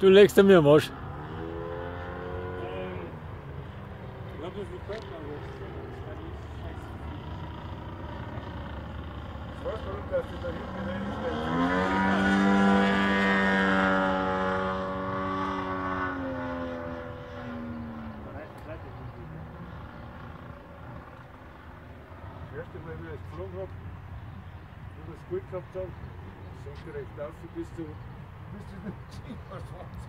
Du legst mir am Arsch. Erste Mal, wie ich geflogen habe, wo wir es gut gehabt so direkt auf, bis du, bis du den 27.